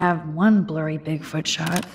Have one blurry Bigfoot shot.